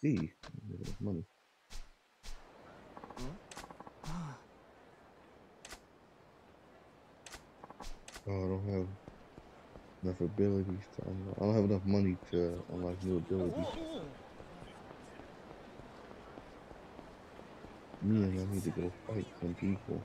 see. Money. Oh, I don't have enough abilities to unlock. I don't have enough money to unlock new abilities. Me and I need to go fight some people.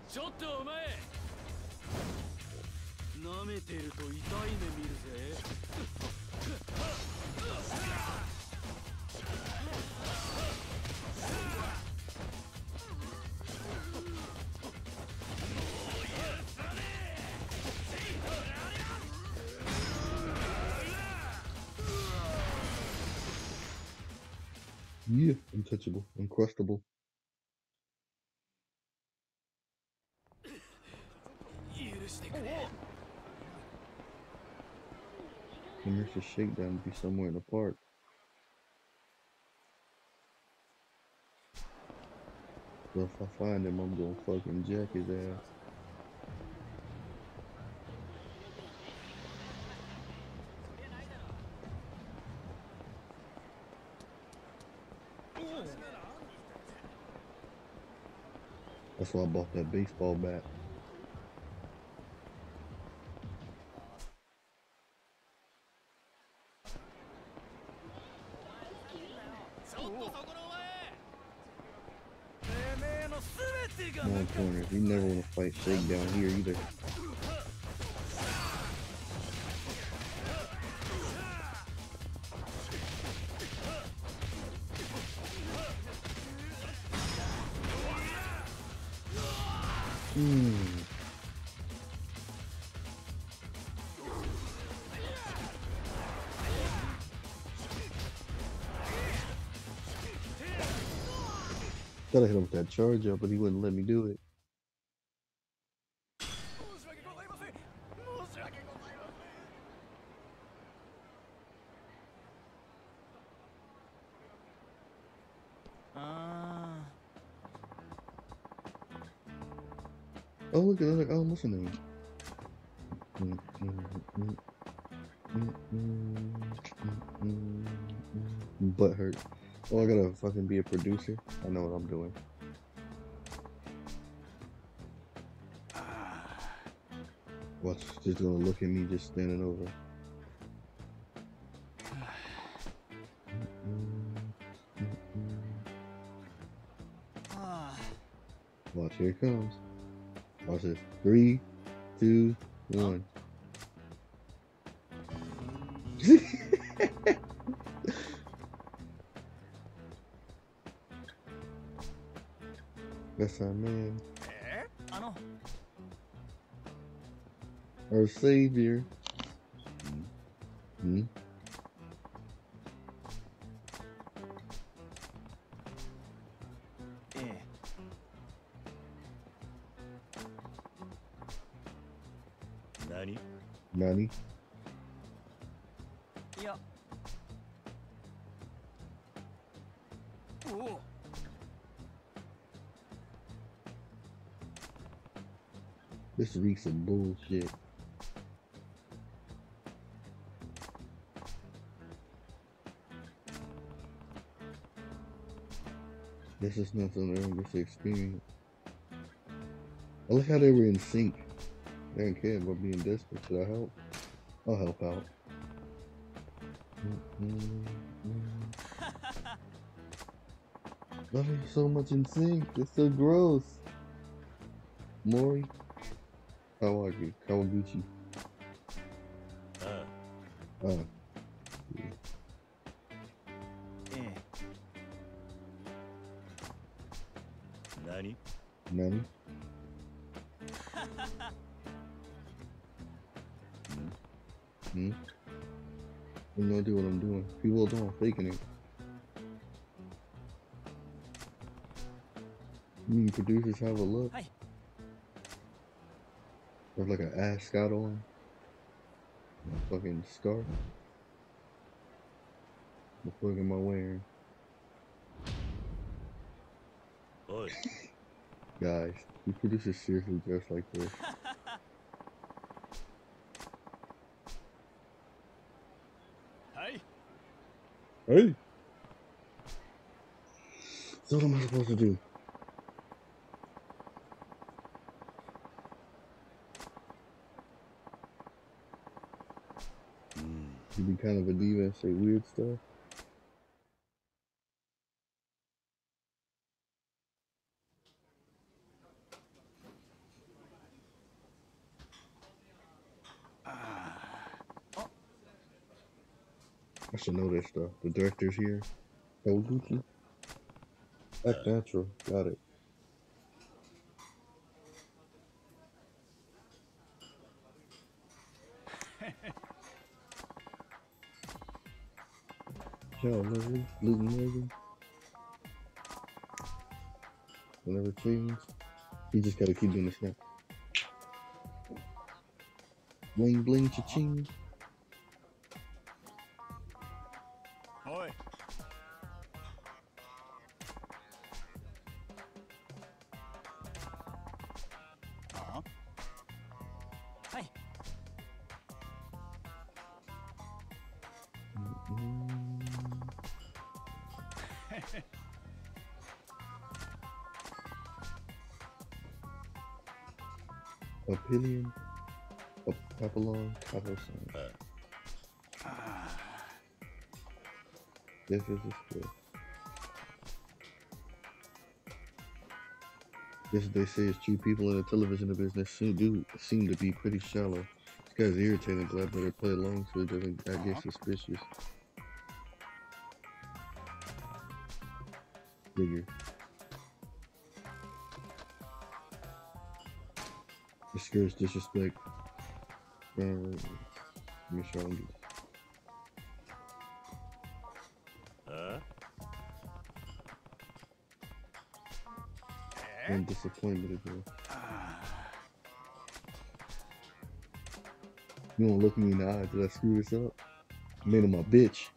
Yeah, untouchable, uncrustable. The a Shakedown to be somewhere in the park. But if I find him, I'm gonna fucking jack his ass. That's why I bought that baseball bat. One corner. You never want to fight Shake down here either. charge up, but he wouldn't let me do it. Uh. Oh, look at that. Oh, what's her name? Butt hurt. Oh, I gotta fucking be a producer. I know what I'm doing. Watch, just gonna look at me just standing over. Watch, here it comes. Watch this. Three, two, one. That's our man. our Savior. Mm-hmm. Nani? Yeah. This reeks of bullshit. This is not something everyone gets to experience. I like how they were in sync. They didn't care about being desperate. Should I help? I'll help out. Why are you so much in sync? It's so gross. Mori, Kawagi, Kawaguchi. You mean producers have a look? Hi. Or like an ascot on? A fucking scarf? What the fuck am I wearing? おい Guys, you producers seriously dress like this. Hey. Hey! So what am I supposed to do? You be kind of a diva and say weird stuff. I should know this stuff. The director's here. Kawaguchi. Act natural. Got it. Yo, Leslie, Luke Morgan. Whenever you just gotta keep doing the snap. Bling bling cha Papillion, Papillon, Cabo Sun. This is a skill. Yes, they say it's true. People in the television business seem, do seem to be pretty shallow. This guy's irritating, but I better play along so it doesn't I get uh-huh. suspicious. Figure. Discourage disrespect. Mischallenges. あえ and disappointment as. You won't look me in the eye. Did I screw this up? Made him my bitch.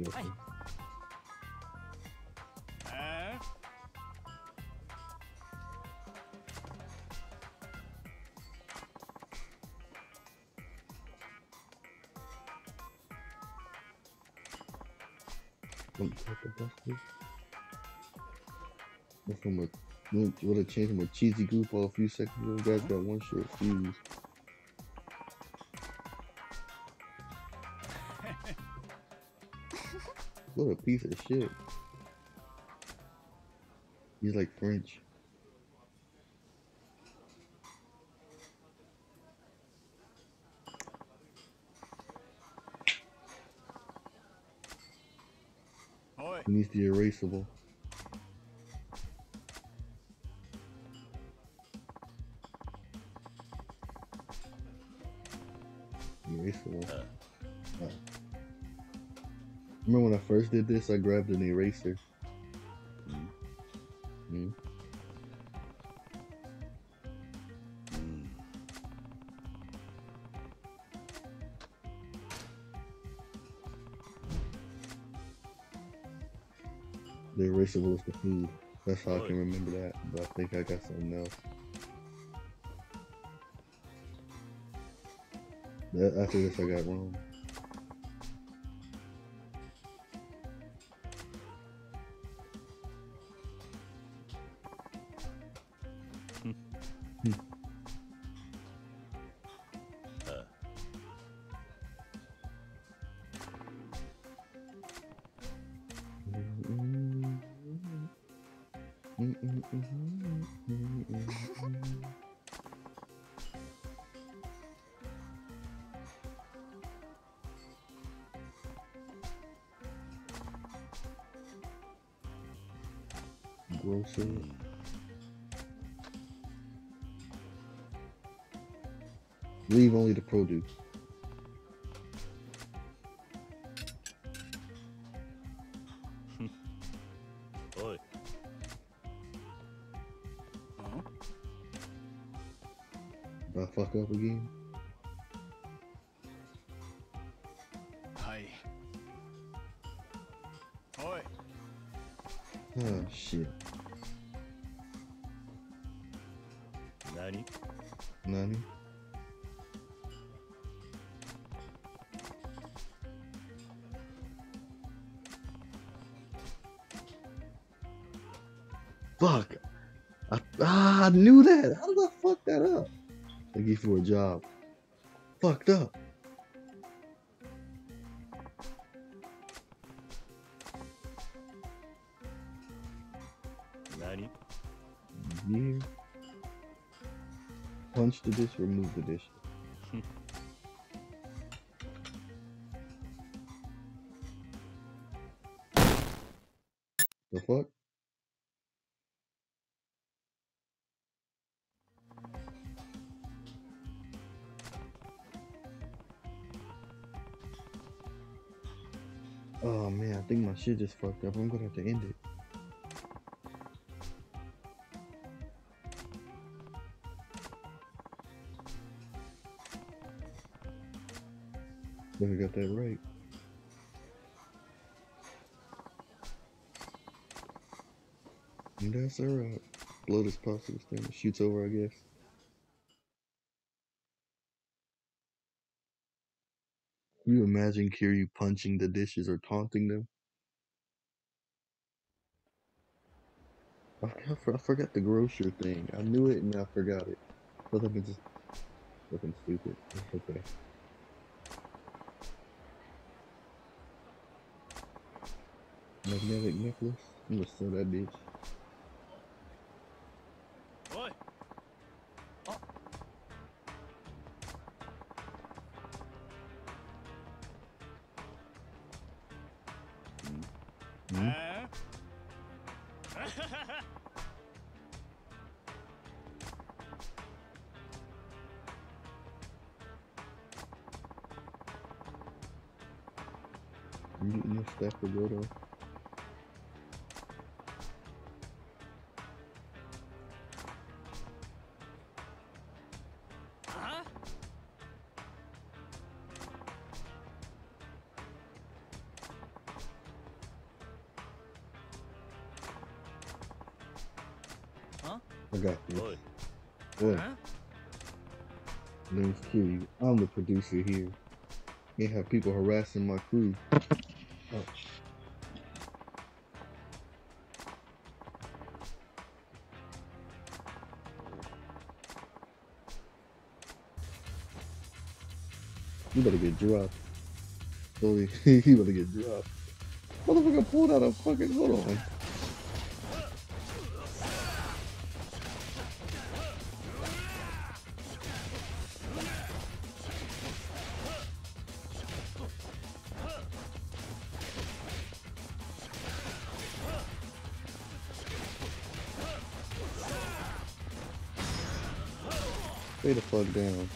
What the bus? Went a change from a cheesy goofball a few seconds ago. Guys got one short fuse. What a piece of shit. He's like French.He needs the. Erasable. first did this, I grabbed an eraser. Mm. Mm. The eraser was the food. That's how I can remember that, but I think I got something else. That, after this, I got wrong. Grocer. Leave only the produce. Up again, for a job. Fucked up. Nani? Punch the dish, remove the dish. Oh man, I think my shit just fucked up. I'm gonna have to end it. Never got that right. And that's alright. Blow this this thing. Shoots over, I guess. You imagine Kiryu punching the dishes or taunting them? I, I I forgot the grocer thing. I knew it and I forgot it. Thought I've been just looking stupid. Okay. Magnetic necklace. I'm gonna sell that bitch. I got. Oi. Boy, Huh? name's Kiryu. I'm the producer here. Can't have people harassing my crew. Oh. You better get dropped. He he better get dropped. Motherfucker pulled out a fucking hold on. Down.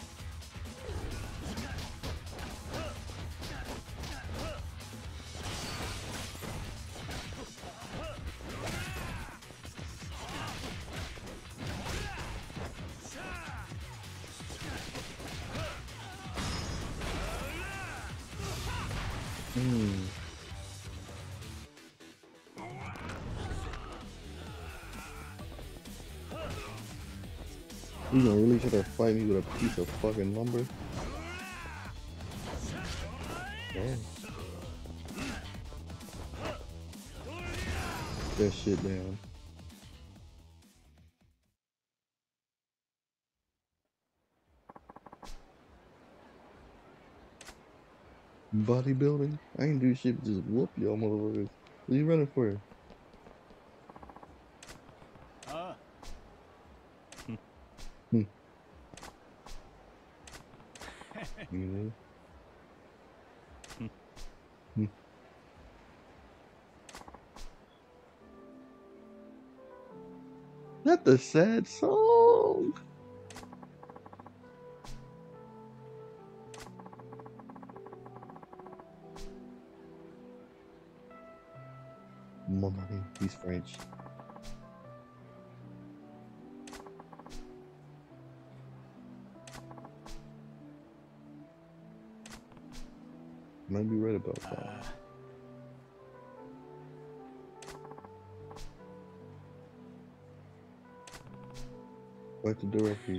Fight me with a piece of fucking lumber? Damn. That shit down. Bodybuilding? I ain't do shit just whoop y'all motherfuckers. What are you running for? You know? Hmm. Not the sad song. Mon ami, he's French. Might be right about あ that. Uh, Wipe the door after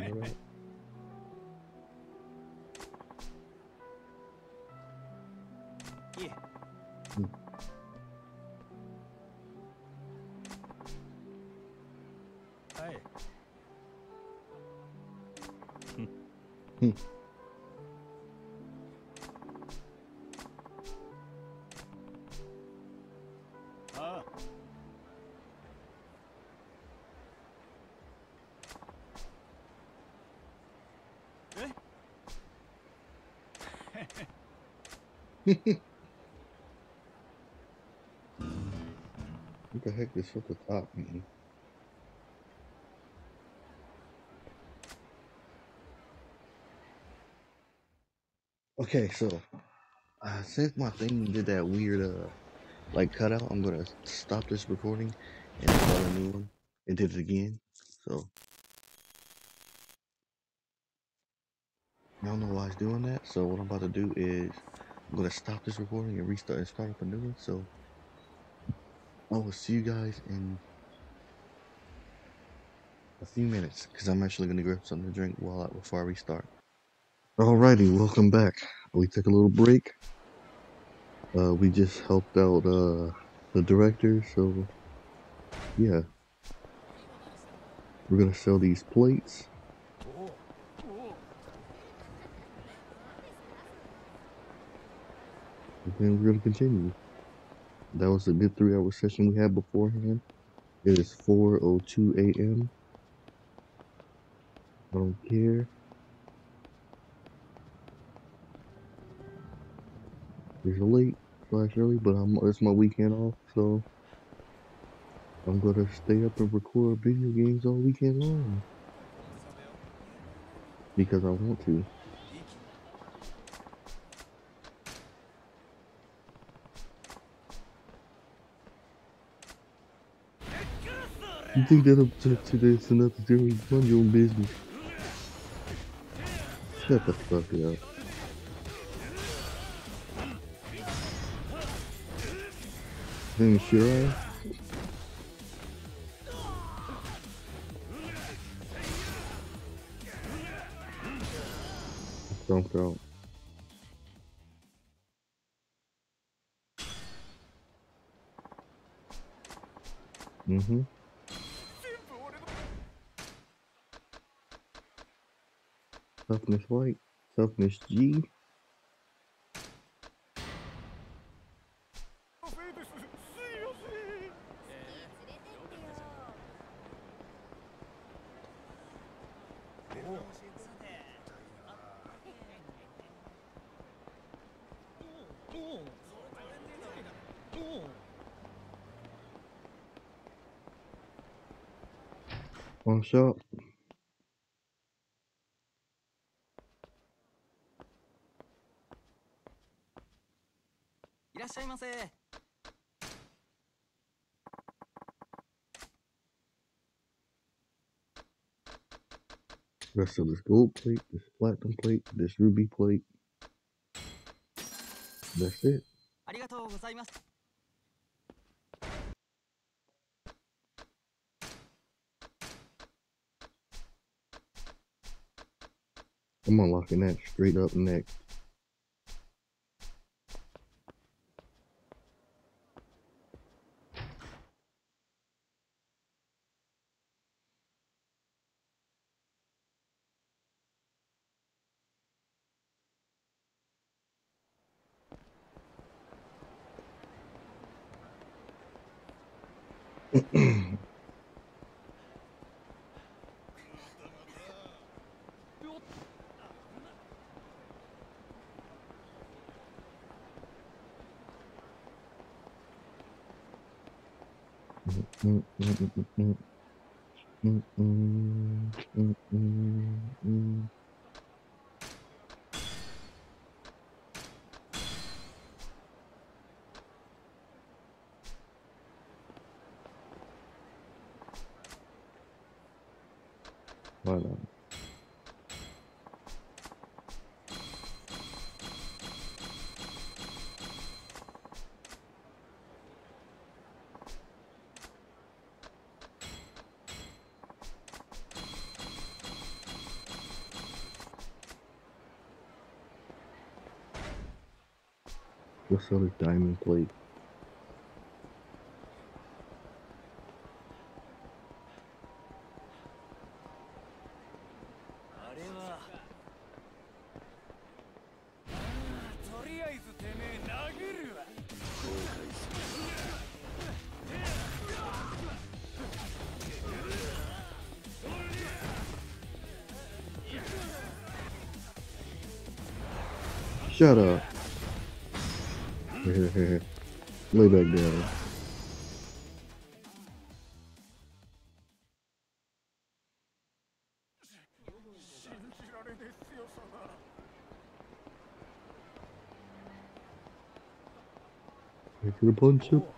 What the heck is the top, man? Okay, so uh, since my thing did that weird uh like cutout, I'm gonna stop this recording and start a new one. It did it again, so I don't know why it's doing that. So what I'm about to do is I'm gonna stop this recording and restart and start up a new one. So I will see you guys in a few minutes because I'm actually gonna grab something to drink while I, before I restart. Alrighty, welcome back. We took a little break. Uh, we just helped out uh, the director, so yeah, we're gonna sell these plates. And we're gonna continue. That was a good three-hour session we had beforehand. It is 4:02 a.m. I don't care. It's late slash early, but I'm it's my weekend off, so I'm gonna stay up and record video games all weekend long because I want to. You think that I'm to, this and nothing to do? Run your own business. Shut the fuck up. Then sure. Don't go. Mm-hmm. Toughness white. Toughness G. rest of this gold plate, this platinum plate, this ruby plate. That's it. I'm unlocking that straight up next. What's other diamond plate? Shut up. Lay back down. For the punch up.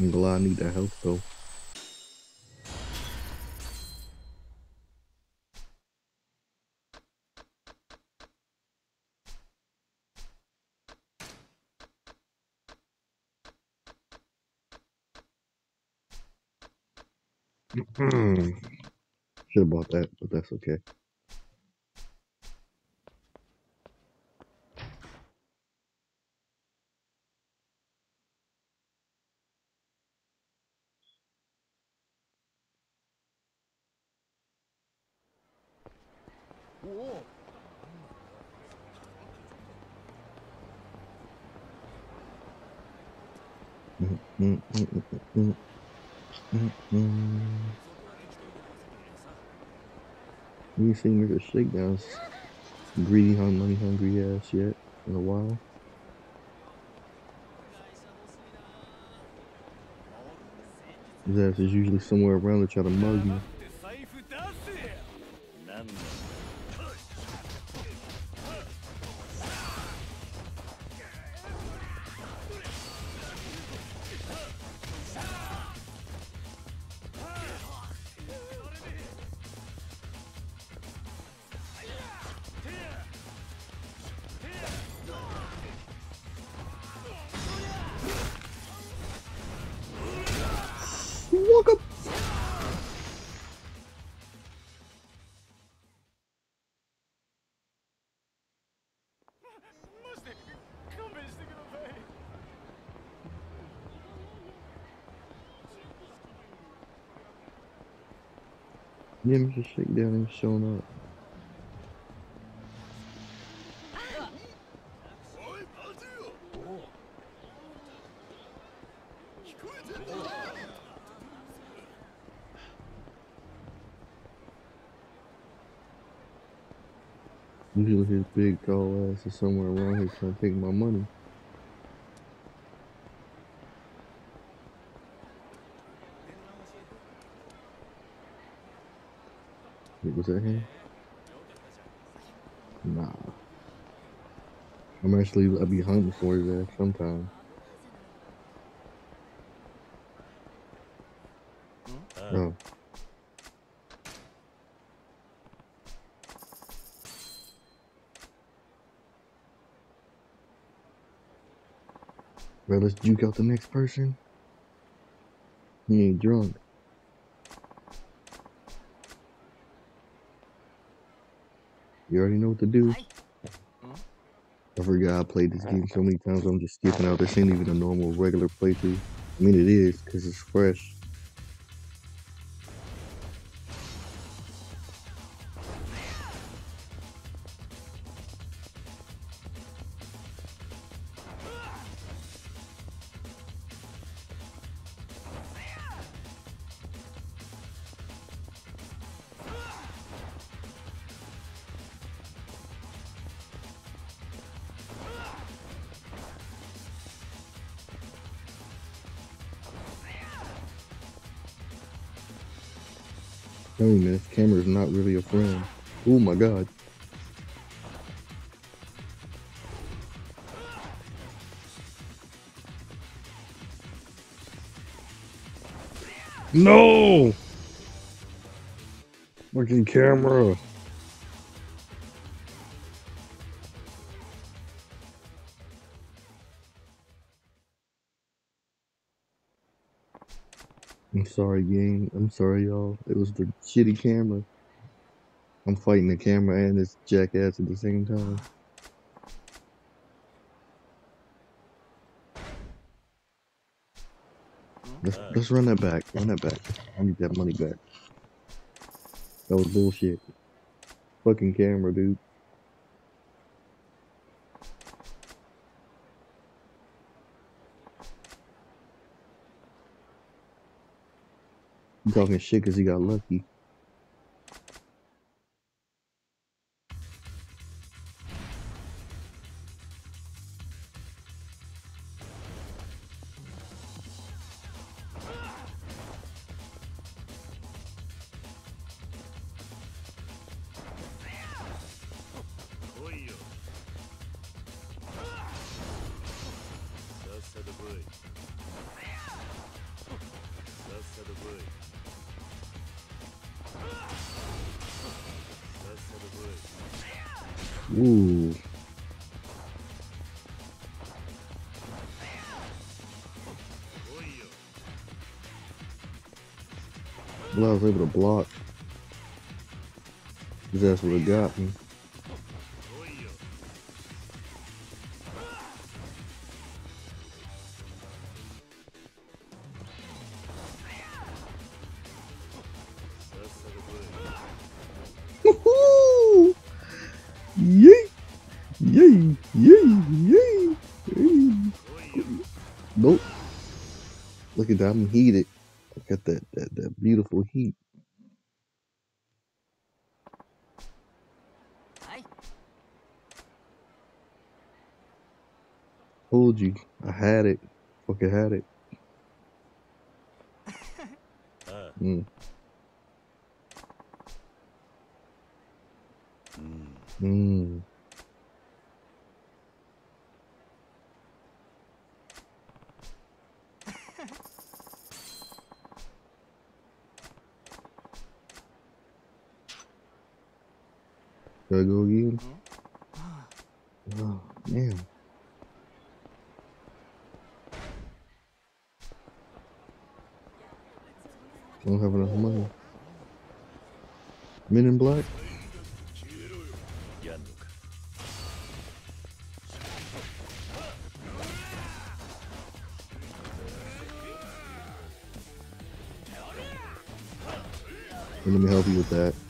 I'm glad I need that health though. Hmm. Should have bought that, but that's okay. Mm, mm, mm, mm, mm, mm, mm. You ain't seen Mr. Shakedown's greedy, hung, money hungry ass yet in a while. His ass is usually somewhere around to try to mug me. Yeah, Mr. Shakedown ain't showing up. Usually his big tall ass is somewhere around here trying to take my money. Was that him? Nah. I'm actually, I'll be hunting for his ass sometime. Uh. Oh. Bro, let's juke out the next person. He ain't drunk. You already know what to do. I forgot I played this game so many times. I'm just skipping out. This ain't even a normal regular playthrough. I mean, it is because it's fresh. Oh my god. No! Working camera. I'm sorry, gang. I'm sorry, y'all. It was the shitty camera. I'm fighting the camera and this jackass at the same time. Let's, let's run that back. Run that back. I need that money back. That was bullshit. Fucking camera, dude. You talking shit because he got lucky. Was able to block. Cause that's what it got me. Look at that, I'm heated heat. Hi. Told you, I had it. Fucking had it. uh. Mm. Mm. mm. gotta go again. Oh, man. I don't have enough money. Men in black? Let me help you with that.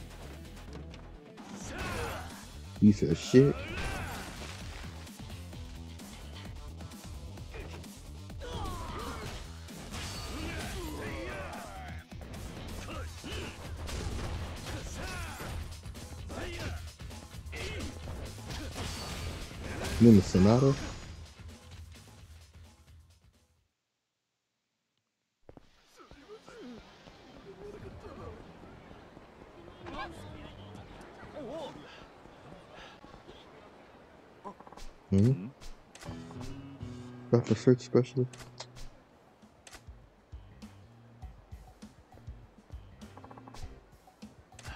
Piece of shit. In the Sonata? Dr. Search Specialist?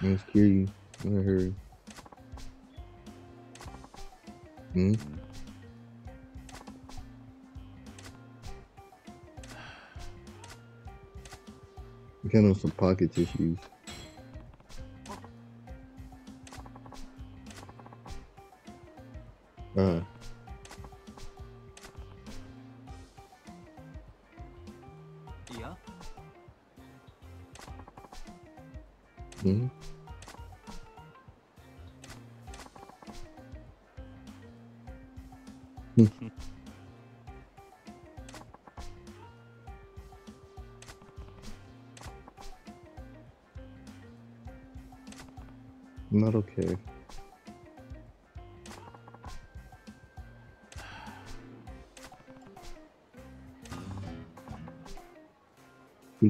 Let's kill you. I'm In a hurry. Hmm? We kind of some pocket tissues. Uh, い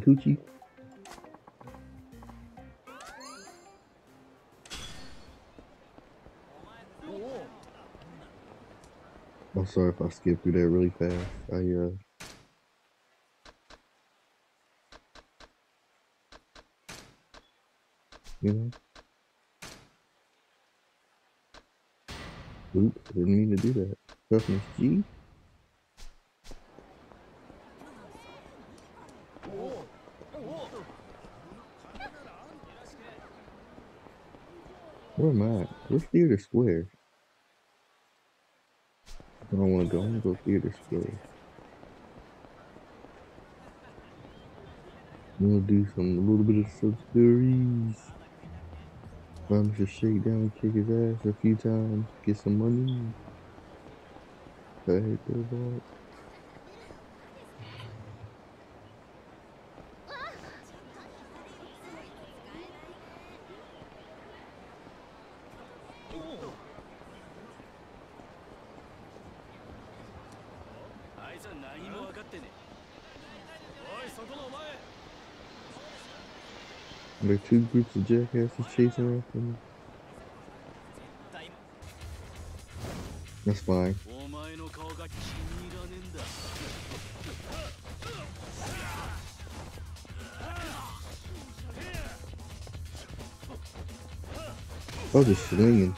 coochie. I'm sorry if I skipped through that really fast. I uh you know. oop, didn't mean to do that. G. Where am I? Where's Theater Square? I don't want to go. I'm gonna go Theater Square. We'll do some a little bit of some stories. Promise to shake down and kick his ass a few times, get some money. Hey, good boy. There's two groups of jackasses chasing after me. That's fine. Oh, just swinging.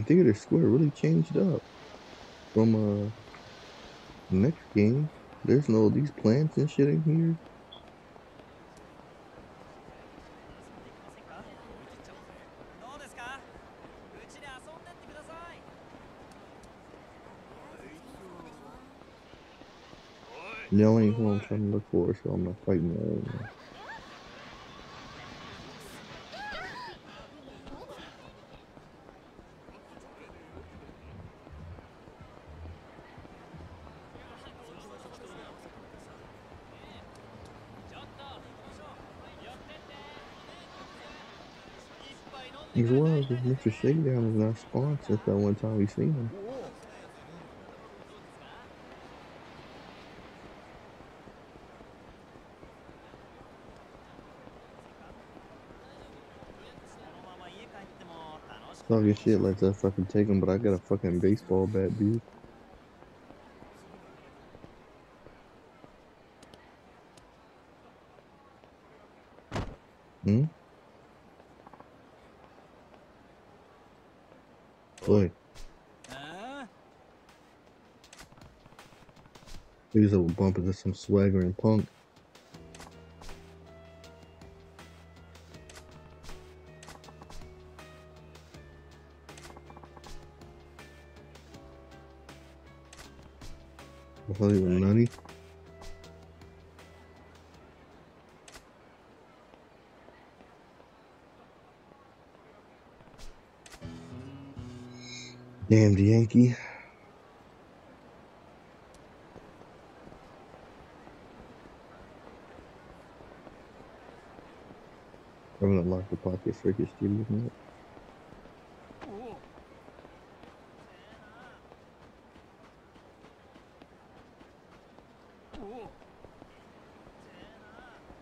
man, Theater Square really changed up from uh next game. There's no these plants and shit in here. The only one I'm trying to look for, so I'm not fighting that right now. As Mr. Shakedown is not spawned since that one time we seen him. Talking shit like that fucking take him, but I got a fucking baseball bat, dude. Hmm? Boy, あ a bump into some swaggering punk. I thought he was nutty. Damn the Yankee. I'm gonna lock the pocket for his team with me.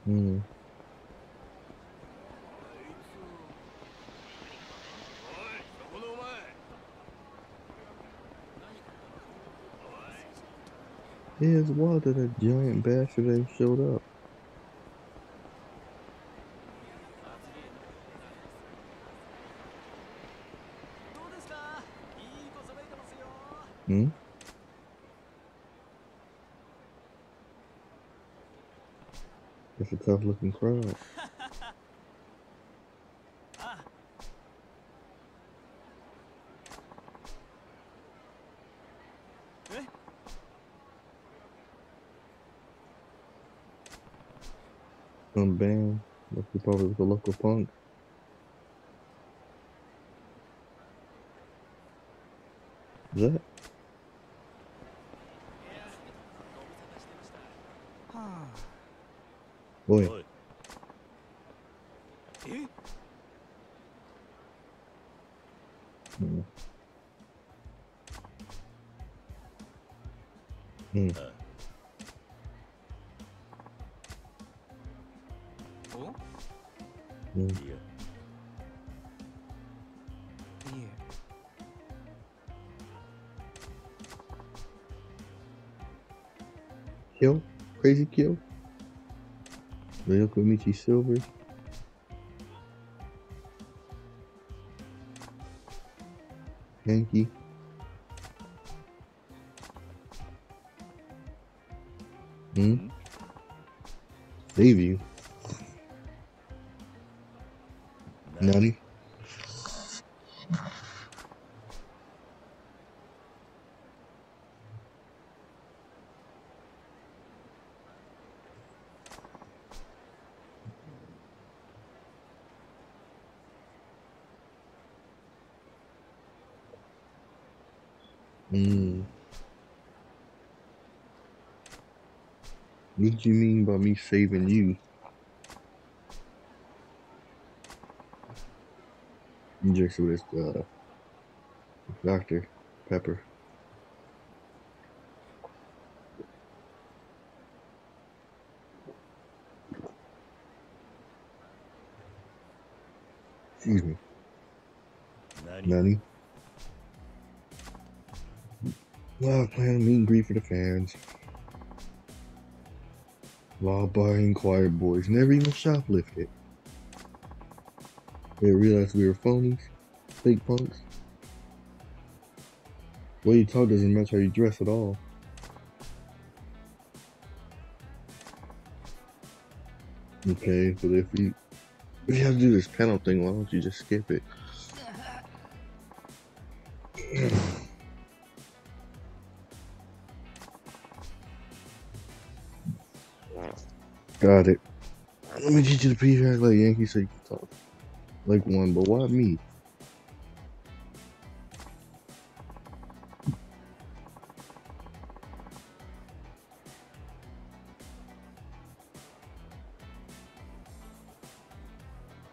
Mm. Yeah, it's wild that a giant bastard ain't showed up. Tough looking crowd. あ Some band. Be probably with a local punk. You. Kill? Crazy kill? Ryoko Michi Silver? Yankee? Hmm? Save you? None? Hmm. What do you mean by me saving you? You with uh, Dr. Pepper. Law abiding quiet boys never even shoplifted. They realized we were phonies, fake punks. Way you talk doesn't match how you dress at all. Okay, but if you if you have to do this panel thing, why don't you just skip it? Got it. Let me get you the P act like Yankee so you can talk like one, but why me?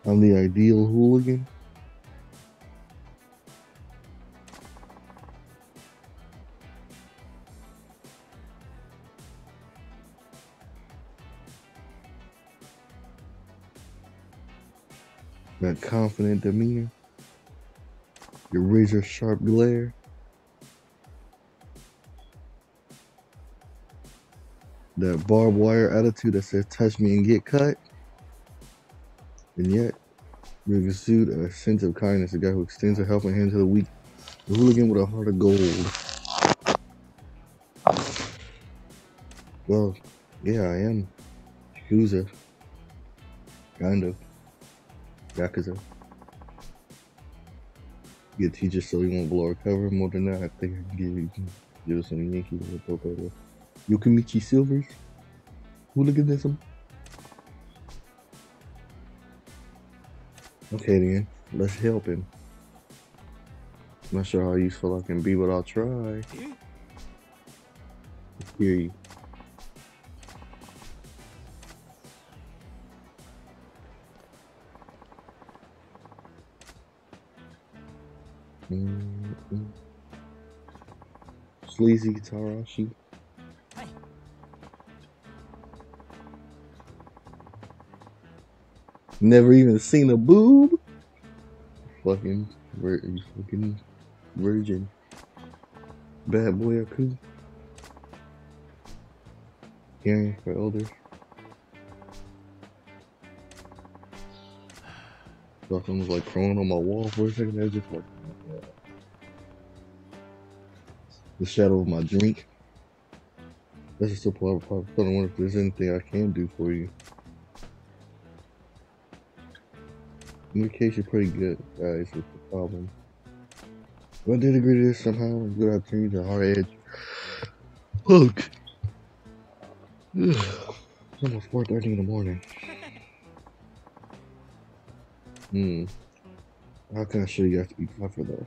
I'm the ideal hooligan. That confident demeanor. Your razor sharp glare. That barbed wire attitude that says touch me and get cut. And yet, you exude a sense of kindness, a guy who extends a helping hand to the weak, a hooligan with a heart of gold. Well, yeah, I am. Yakuza. Kind of. Yakuza. You teach us so you won't blow our cover. More than that, I think I can give give us some Yankee with a poke over. Yokomichi Silvers. Hooliganism. Okay then, let's help him. Not sure how useful I can be, but I'll try. Hear you. Sleazy Tarashi. はい Never even seen a boob. Fucking, vir- fucking virgin. Bad boy Aku. Caring for elders. Thought someone was like crawling on my wall for a second. I was just like, the shadow of my drink. That's a simple part. I wonder if there's anything I can do for you. Communication pretty good, guys, with the problem. But I did agree to this somehow. A good opportunity to hard edge. Look. It's almost 4.30 in the morning. Hmm. How can I show you guys to be tougher though?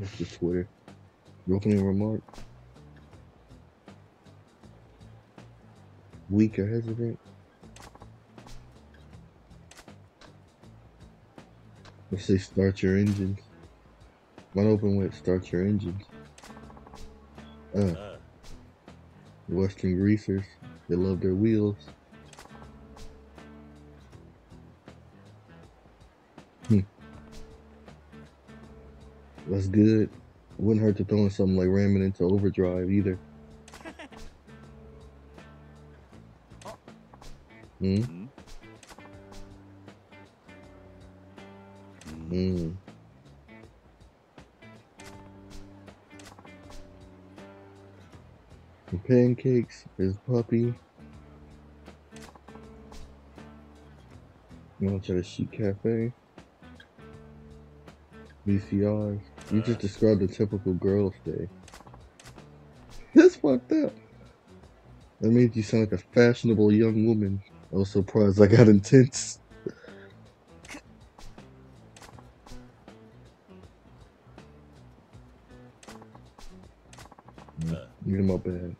That's the Twitter. Opening remark? Weak or hesitant? Let's say start your engines. One open with start your engines. Uh, あ Western greasers. They love their wheels. That's good. Wouldn't hurt to throw in something like ramming into overdrive either. Hmm? ん Mm. Some pancakes, is puppy. You want to try the Chic Cafe? VCRs. You just described a typical girl's day. That's fucked up. That made you sound like a fashionable young woman. I was surprised I got intense. Get him up bad.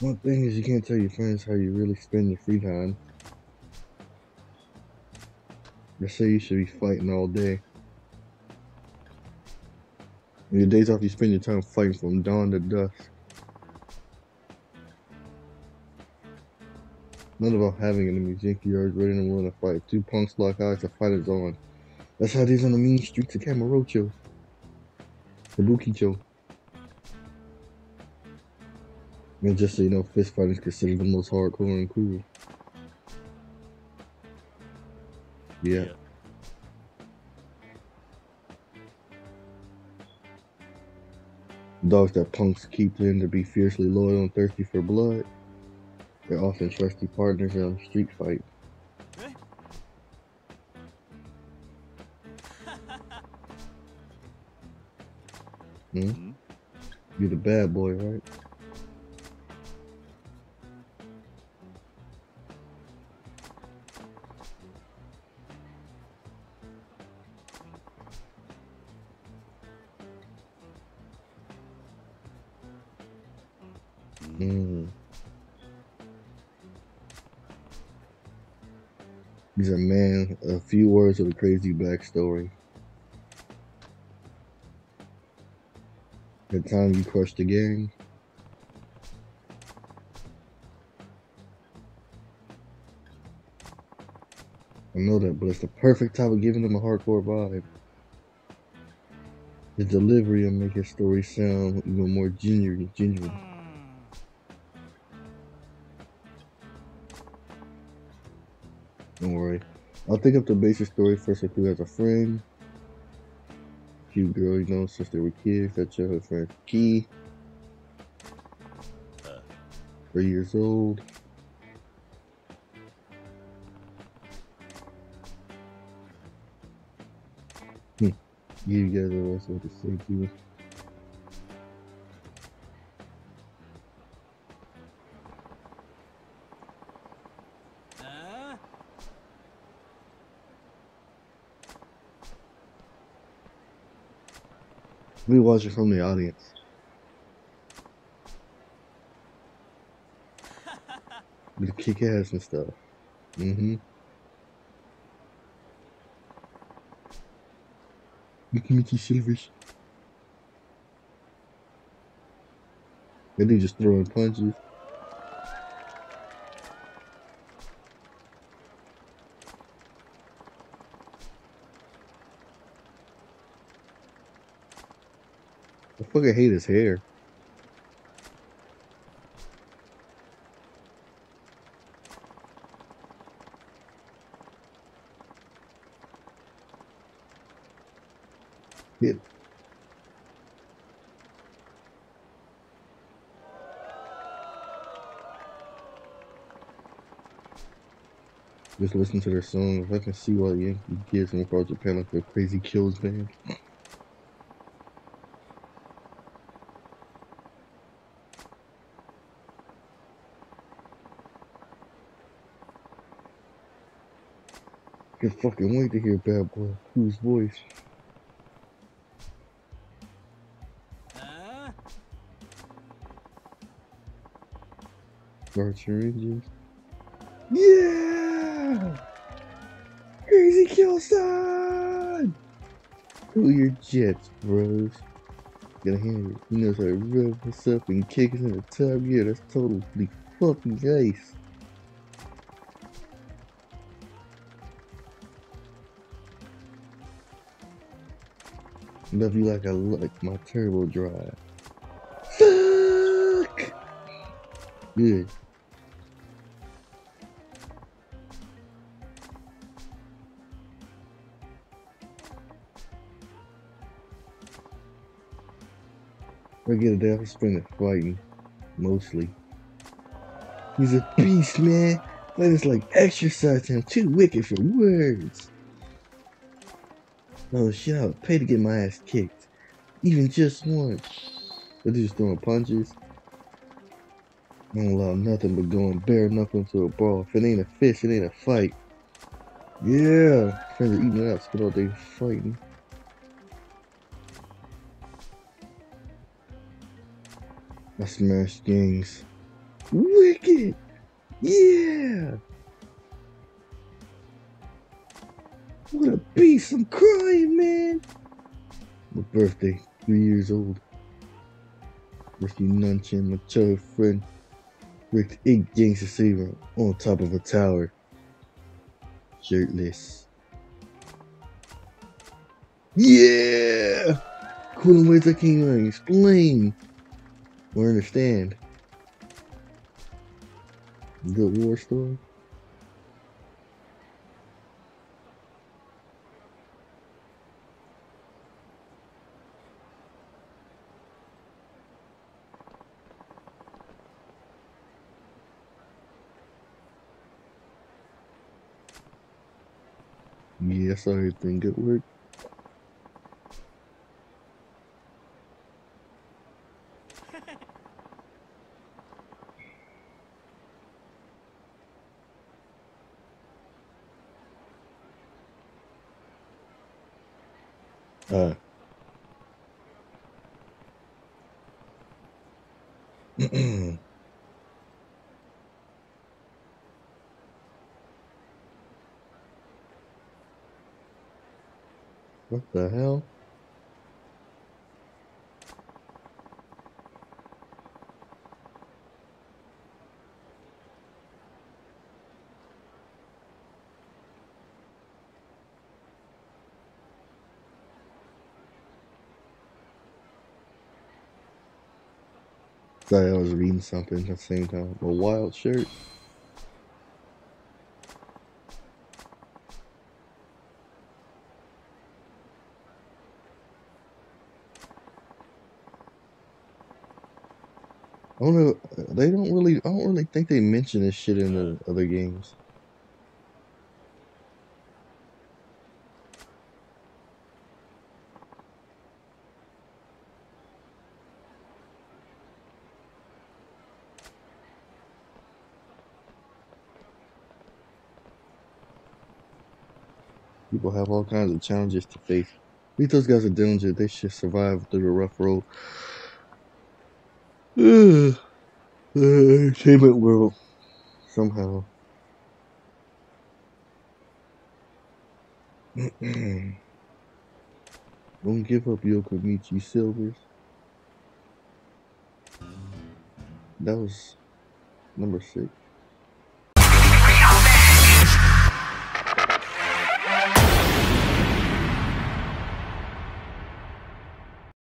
One thing is you can't tell your friends how you really spend your free time. They say you should be fighting all day. On your days off, you spend your time fighting from dawn to dusk. None about having enemies. Yankee yards ready and willing to fight. Two punks lock eyes, the fight is on. That's how is on the mean streets of Kamurocho. Kabukicho. And just so you know, fist fighting is considered the most hardcore and cool. Yeah. yeah. Dogs that punks keep tend to be fiercely loyal and thirsty for blood. They're often trusty partners in a street fight. Hmm? Hmm? You're the bad boy, right? Crazy backstory. The time you crushed the gang. I know that, but it's the perfect time of giving them a hardcore vibe. The delivery will make his story sound even more genuine. genuine. Don't worry. I'll think up the basic story first with you as a friend. Cute girl, you know, since they were kids, that childhood friend. Key. Uh. Three years old. Hmm. You guys are also the same We watch it from the audience. the kick ass and stuff. Mm-hmm. Mickey Mickey Silvers. And they just throwing punches. Fucking hate his hair. Yeah. Just listen to their songs. I can see why Yankee gives them across Japan like a crazy kills band. Can fucking wait to hear Bad Boy Whose voice. uh, Archer Rangers. Yeah! Crazy Kill Sign! Who your jets, bros? Gotta handle it. He knows how to rub himself and kick us in the tub. gear. That's totally fucking ace. Love you like I like my turbo drive. Fuck! Good. I get a day off spend it fighting, mostly. He's a beast, man. But it's like exercise him. Too wicked for words. Oh shit, I would pay to get my ass kicked. Even just once. But just throwing punches. I don't allow nothing but going bare knuckle into a brawl. If it ain't a fish, it ain't a fight. Yeah. Friends are eating it up, spend all day fighting. I smash gangs. Wicked! Yeah! What a beast! I'm crying, man! My birthday, three years old. Ricky Nunchin, my chubby friend, rigged eight gangs to on top of a tower. Shirtless. Yeah! Cool ways I can't even explain or understand. Good war story. Yes, I think it worked. Uh. What the hell? Sorry, I was reading something at the same time. A wild shirt. I don't know. They don't really. I don't really think they mention this shit in the other games. People have all kinds of challenges to face. Least those guys are diligent. They should survive through the rough road. The uh, entertainment world somehow. Don't give up, Yokomichi Silvers. That was number six.